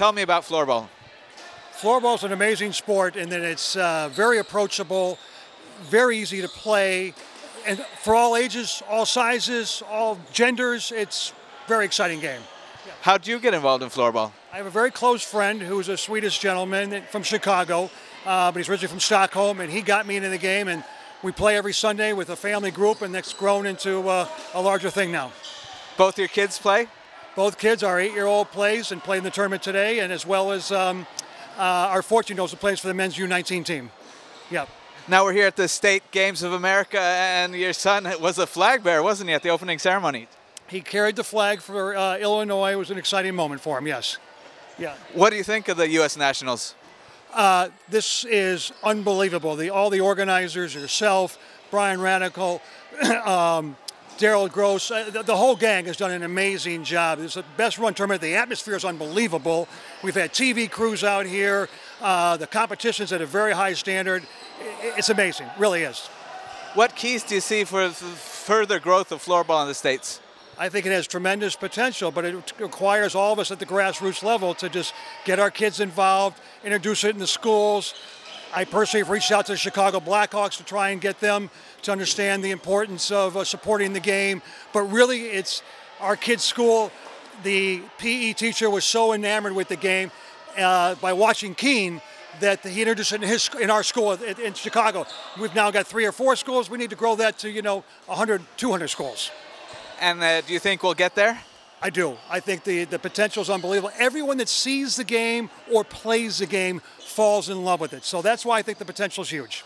Tell me about floorball. Floorball is an amazing sport in that it's uh, very approachable, very easy to play, and for all ages, all sizes, all genders. It's a very exciting game. How do you get involved in floorball? I have a very close friend who's a Swedish gentleman from Chicago, uh, but he's originally from Stockholm, and he got me into the game, and we play every Sunday with a family group, and that's grown into uh, a larger thing now. Both your kids play? Both kids, our eight-year-old plays and played in the tournament today, and as well as um, uh, our 14-year-old who plays for the men's U19 team. Yep. Now we're here at the State Games of America, and your son was a flag bearer, wasn't he, at the opening ceremony? He carried the flag for uh, Illinois. It was an exciting moment for him, yes. Yeah. What do you think of the U.S. Nationals? Uh, this is unbelievable. The, all the organizers, yourself, Brian Radical, um, Daryl Gross, uh, the, the, whole gang has done an amazing job. It's the best run tournament. The atmosphere is unbelievable. We've had TV crews out here. Uh, the competition's at a very high standard. It's amazing, really is. What keys do you see for further growth of floorball in the States? I think it has tremendous potential, but it requires all of us at the grassroots level to just get our kids involved, introduce it in the schools. I personally have reached out to the Chicago Blackhawks to try and get them to understand the importance of uh, supporting the game. But really, it's our kids' school. The PE teacher was so enamored with the game uh, by watching Keene that he introduced it in, his, in our school in, in Chicago. We've now got three or four schools. We need to grow that to, you know, 100, 200 schools. And uh, do you think we'll get there? I do. I think the, the potential is unbelievable. Everyone that sees the game or plays the game falls in love with it. So that's why I think the potential is huge.